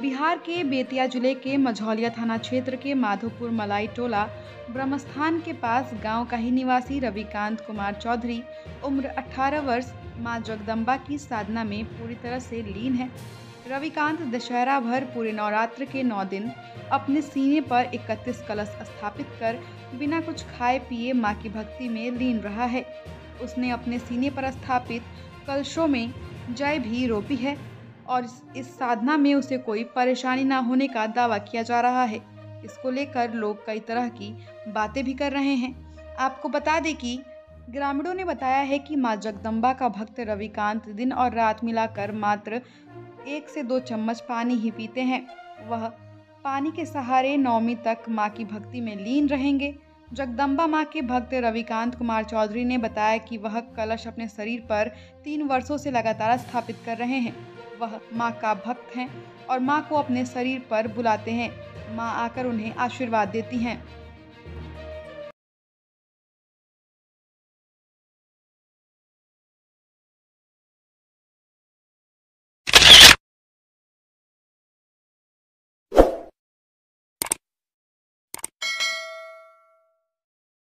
बिहार के बेतिया ज़िले के मझौलिया थाना क्षेत्र के माधोपुर मलाई टोला ब्रह्मस्थान के पास गाँव का ही निवासी रविकांत कुमार चौधरी, उम्र 18 वर्ष, माँ जगदम्बा की साधना में पूरी तरह से लीन है। रविकांत दशहरा भर पूरे नवरात्र के नौ दिन अपने सीने पर इकतीस कलश स्थापित कर बिना कुछ खाए पिए माँ की भक्ति में लीन रहा है। उसने अपने सीने पर स्थापित कलशों में जय भी रोपी है। और इस साधना में उसे कोई परेशानी ना होने का दावा किया जा रहा है। इसको लेकर लोग कई तरह की बातें भी कर रहे हैं। आपको बता दें कि ग्रामीणों ने बताया है कि माँ जगदम्बा का भक्त रविकांत दिन और रात मिलाकर मात्र एक से दो चम्मच पानी ही पीते हैं। वह पानी के सहारे नौमी तक माँ की भक्ति में लीन रहेंगे। जगदम्बा माँ के भक्त रविकांत कुमार चौधरी ने बताया कि वह कलश अपने शरीर पर तीन वर्षों से लगातार स्थापित कर रहे हैं। वह माँ का भक्त हैं और माँ को अपने शरीर पर बुलाते हैं। माँ आकर उन्हें आशीर्वाद देती हैं।